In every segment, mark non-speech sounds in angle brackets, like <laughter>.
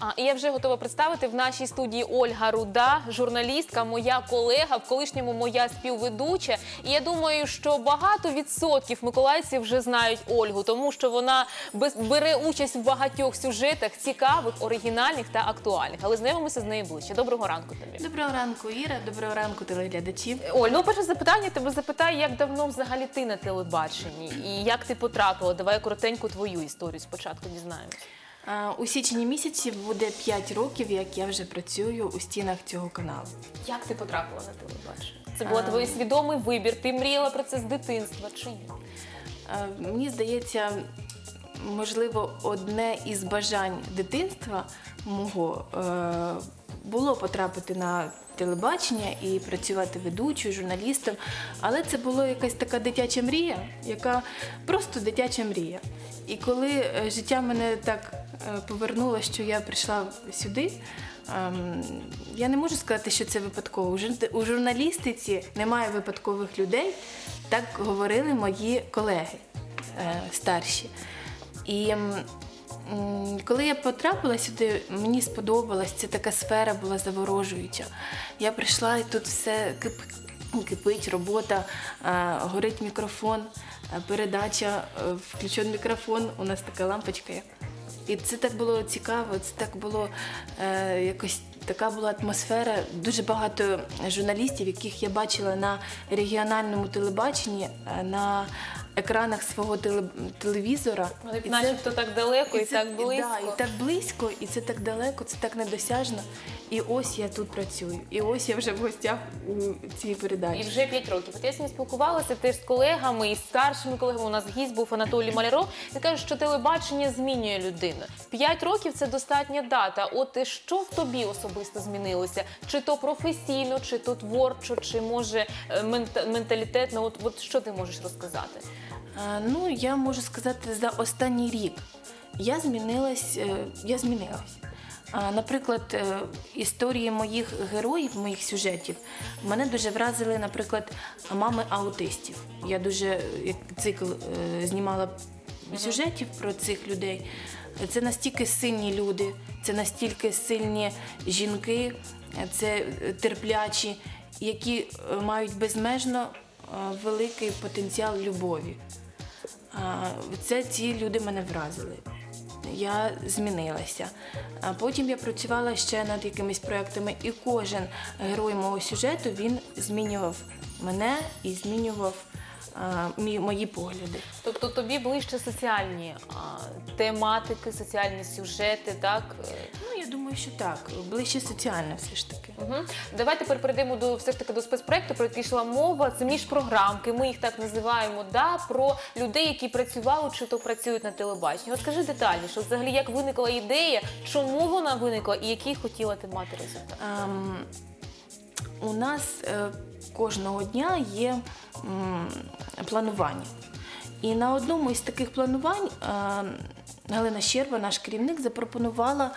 А, і я вже готова представити в нашій студії Ольга Руда, журналістка, моя колега, в колишньому моя співведуча. І я думаю, що багато відсотків миколаївців вже знають Ольгу, тому що вона без- бере участь в багатьох сюжетах цікавих, оригінальних та актуальних. Але знайомимося з нею ближче. Доброго ранку тобі. Доброго ранку, Іра. Доброго ранку, телеглядачі. Оль, ну перше запитання тебе запитаю, як давно взагалі ти на телебаченні і як ти потрапила? Давай коротеньку твою історію спочатку дізнаємось. А, У січні місяці буде 5 років, як я вже працюю у стінах цього каналу. Як ти потрапила на телебачення? Це був А. твій свідомий вибір. Ти мріяла про це з дитинства чи ні? Мені здається, можливо, одне із бажань дитинства мого е, було потрапити на телебачення і працювати ведучою, журналістом. Але це була якась така дитяча мрія, яка просто дитяча мрія. І коли е, життя мене так е, повернуло, що я прийшла сюди. ем, Я не можу сказати, що це випадково. У журналістиці немає випадкових людей, так говорили мої колеги е, старші. І м, м, коли я потрапила сюди, мені сподобалось, це така сфера була заворожуюча. Я прийшла і тут все кипить, робота, е, горить мікрофон, передача, включен мікрофон, у нас така лампочка є. І це так було цікаво, це так було е, якось така була атмосфера. Дуже багато журналістів, яких я бачила на регіональному телебаченні, е, на екранах свого теле- телевізора. Вони І це- начебто так далеко і, це- так близько. Да, і так близько, і це так далеко, це так недосяжно. І ось я тут працюю. І ось я вже в гостях у цій передачі. І вже 5 років. От я сьогодні спілкувалася теж з колегами і з старшими колегами. У нас гість був Анатолій Маляров. Він каже, що телебачення змінює людину. 5 років це достатня дата. От що в тобі особисто змінилося? Чи то професійно, чи то творчо, чи може е, мента- менталітетно? От, от що ти можеш розказати? А, Ну, я можу сказати, за останній рік я змінилась. е, Я змінилась. Наприклад, е, історії моїх героїв, моїх сюжетів, мене дуже вразили, наприклад, мами аутистів. Я дуже е, як цикл е, знімала сюжетів про цих людей. Це настільки сильні люди, це настільки сильні жінки, е, це е, терплячі, які е, мають безмежно е, великий потенціал любові. Це ці люди мене вразили. Я змінилася. А потім я працювала ще над якимись проектами, і кожен герой мого сюжету він змінював мене і змінював мі- мої погляди. Тобто тобі ближче соціальні а, тематики, соціальні сюжети, так? Е, Ну, я думаю, що так, ближче соціальне все ж таки. Угу. Давай тепер перейдемо до все ж таки до спецпроекту, про який йшла мова. Це міжпрограмки. Ми їх так називаємо. Да, про людей, які працювали чи то працюють на телебаченні. От скажи детальніше, взагалі як виникла ідея, чому вона виникла і який хотіла ти мати результат? Ем, у нас е, кожного дня є планування. І на одному із таких планувань е, Галина Щерба, наш керівник, запропонувала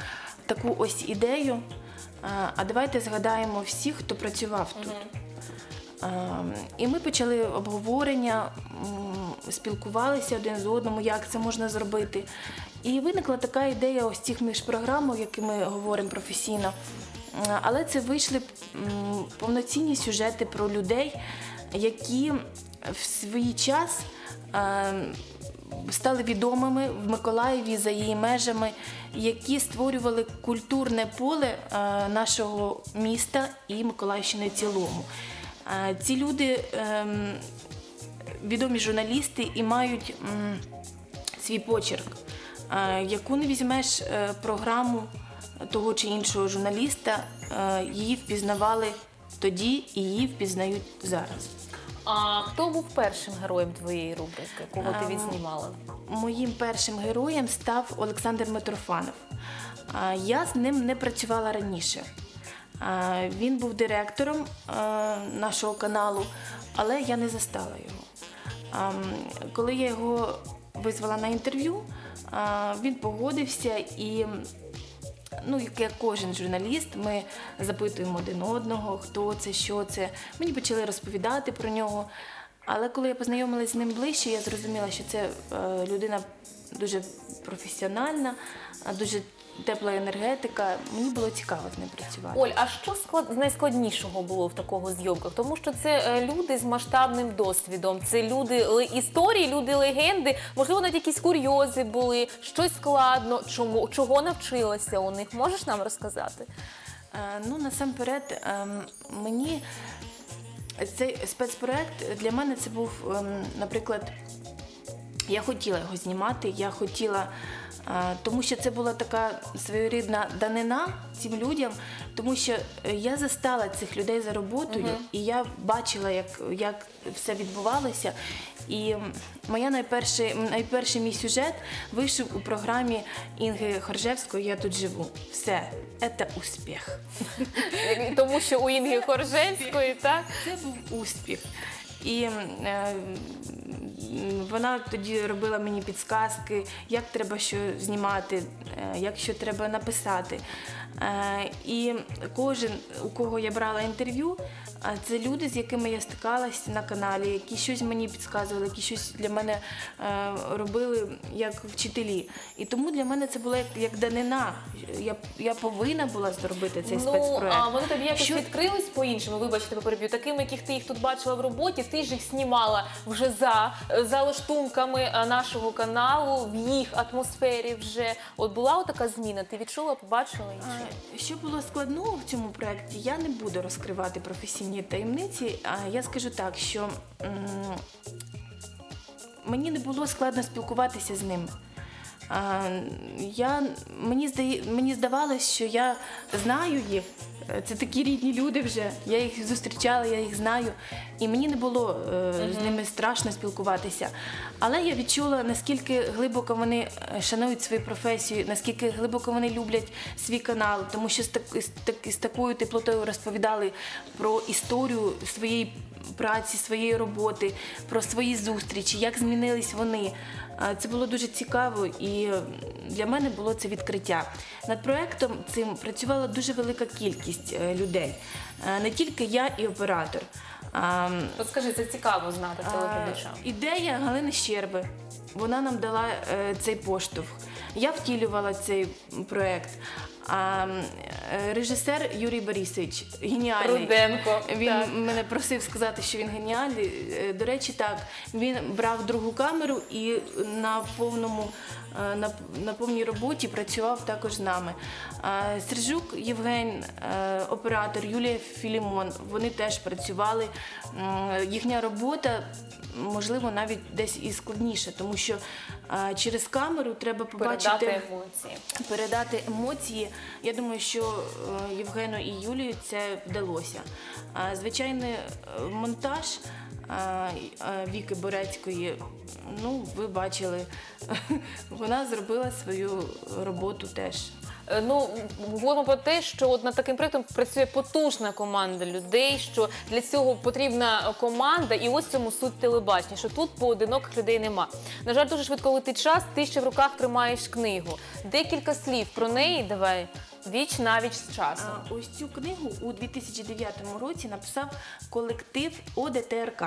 таку ось ідею. е, а давайте згадаємо всіх, хто працював тут. І ми почали обговорення, спілкувалися один з одним, як це можна зробити. І виникла така ідея ось цих міжпрограм, які ми говоримо професійно. Але це вийшли повноцінні сюжети про людей, які в свій час ем, стали відомими в Миколаєві за її межами, які створювали культурне поле е, нашого міста і Миколаївщини цілому. Е, Ці люди ем, відомі журналісти і мають свій почерк. Е, Яку не візьмеш е, програму того чи іншого журналіста, е, її впізнавали тоді і її впізнають зараз. А хто був першим героєм твоєї рубрики, кого ти Ем, відзнімала? Моїм першим героєм став Олександр Митрофанов. Я з ним не працювала раніше. Він був директором нашого каналу, але я не застала його. Коли я його визвала на інтерв'ю, він погодився і. Ну, як кожен журналіст, ми запитуємо один одного, хто це, що це. Мені почали розповідати про нього. Але коли я познайомилася з ним ближче, я зрозуміла, що це е, людина дуже професіональна, дуже тепла енергетика. Мені було цікаво з ним працювати. Оль, а що склад з найскладнішого було в такого зйомках? Тому що це е, люди з масштабним досвідом, це люди історії, люди легенди. Можливо, навіть якісь курйози були, щось складно. Чому чого навчилася у них? Можеш нам розказати? Е, Ну, насамперед, ем, мені цей спецпроект для мене це був, ем, наприклад, я хотіла його знімати, я хотіла, тому що це була така своєрідна данина цим людям, тому що е, я застала цих людей за роботою, і я бачила, як, як все відбувалося. І моя найперший, найперший мій сюжет вийшов у програмі Інги Хоржевської Я тут живу. Все, це успіх. Тому що у Інги Коржельської, так Це був успіх. І е, вона тоді робила мені підсказки, як треба що знімати, е, як що треба написати. Е, і кожен, у кого я брала інтерв'ю, е, це люди, з якими я стикалась на каналі, які щось мені підказували, які щось для мене е, робили як вчителі. І тому для мене це було як, як данина. Я, я повинна була зробити цей ну спецпроект. а вони тобі якось Що- відкрились по-іншому. Вибачте, переб'ю. Такими, яких ти їх тут бачила в роботі, ти ж їх знімала вже за, за лаштунками нашого каналу, в їх атмосфері вже. От була отака зміна. Ти відчула, побачила її? Що було складного в цьому проєкті, я не буду розкривати професійні таємниці. А я скажу так, що мені не було складно спілкуватися з ним. Я, мені, здає, мені здавалось, що я знаю їх. Е, Це такі рідні люди вже. Я їх зустрічала, я їх знаю. І мені не було е, з ними страшно спілкуватися. Але я відчула, наскільки глибоко вони е, шанують свою професію, наскільки глибоко вони люблять свій канал, тому що з, так, з, так, з такою теплотою розповідали про історію своєї праці, своєї роботи, про свої зустрічі, як змінились вони. Це було дуже цікаво, і для мене було це відкриття. Над проектом цим працювала дуже велика кількість е, людей, Е, не тільки я і оператор. Розкажи, От скажи, це цікаво знати а, телеглядачам. Ідея Галини Щерби. Вона нам дала е, цей поштовх. Я втілювала цей проект. А е, режисер Юрій Борисович геніальний. Руденко, Він так. мене просив сказати, що він геніальний. Е, До речі, так він брав другу камеру і на повному е, на, на повній роботі працював також з нами. Сержук Євген, оператор Юлія Філімон. Вони теж працювали. Їхня робота. Можливо, навіть десь і складніше, тому що через камеру треба побачити Передати емоції. передати емоції. Я думаю, що е, Євгену і Юлію це вдалося. Звичайний е, монтаж е, Віки Борецької, ну, ви бачили, <laughs> вона зробила свою роботу теж. Е, Ну, говоримо про те, що от над таким проєктом працює потужна команда людей, що для цього потрібна команда, і ось в цьому суть телебачення, що тут поодиноких людей нема. На жаль, дуже швидко летить час, ти ще в руках тримаєш книгу. Декілька слів про неї давай. Віч навіч з часом. А, Ось цю книгу у 2009 році написав колектив ОДТРК.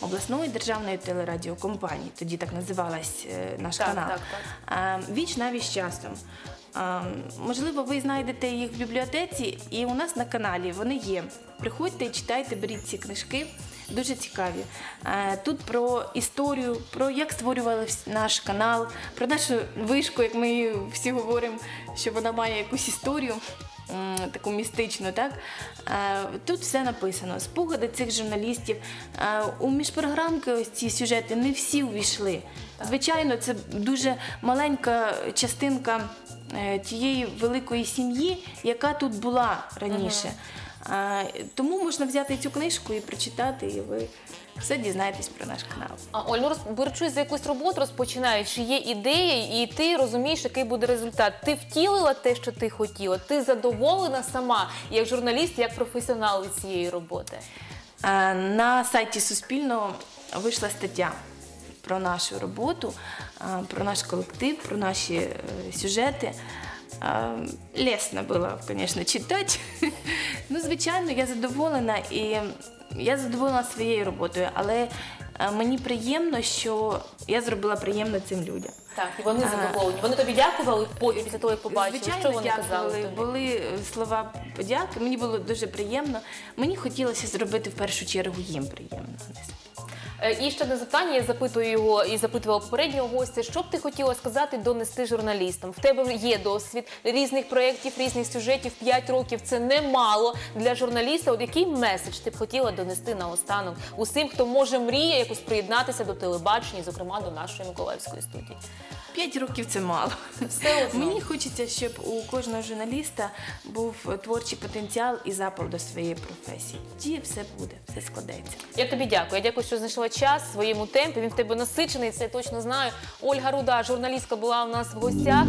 Обласної державної телерадіокомпанії, тоді так називалась е, наш Так, канал. так, так. Віч навіч з часом. А, Можливо, ви знайдете їх в бібліотеці, і у нас на каналі вони є. Приходьте, читайте, беріть ці книжки. Дуже цікаві. Е, Тут про історію, про як створювали наш канал, про нашу вишку, як ми всі говоримо, що вона має якусь історію таку містичну. Так? Е, Тут все написано. Спогади цих журналістів. Е, У міжпрограмки ось ці сюжети не всі увійшли. Звичайно, це дуже маленька частинка тієї великої сім'ї, яка тут була раніше. А, тому можна взяти цю книжку і прочитати, і ви все дізнаєтесь про наш канал. А Оль, ну роз- беручись за якусь роботу, розпочинаєш, чи є ідея, і ти розумієш, який буде результат. Ти втілила те, що ти хотіла. Ти задоволена сама як журналіст, як професіонал від цієї роботи. А, На сайті Суспільного вийшла стаття про нашу роботу, про наш колектив, про наші е, сюжети. Лесно було, звісно, читати. <laughs> Ну, звичайно, я задоволена і я задоволена своєю роботою, але е, мені приємно, що я зробила приємно цим людям. Так, і вони задоволені. Вони тобі дякували потім після того, як побачили. Звичайно, що вони дякували. казали тобі? Були е, слова подяки. Мені було дуже приємно. Мені хотілося зробити в першу чергу їм приємно. Е, І ще одне запитання, я запитую його і запитувала попереднього гостя. Що б ти хотіла сказати, донести журналістам? В тебе є досвід різних проєктів, різних сюжетів. П'ять років це немало для журналіста. От який меседж ти б хотіла донести наостанок усім, хто може мріє якось приєднатися до телебачення, зокрема до нашої Миколаївської студії? П'ять років це мало. Все. Мені хочеться, щоб у кожного журналіста був творчий потенціал і запал до своєї професії. Тоді все буде, все складеться. Я тобі дякую. Я дякую, що знайшла час своєму темпі. Він в тебе насичений, це я точно знаю. Ольга Руда, журналістка, була у нас в гостях.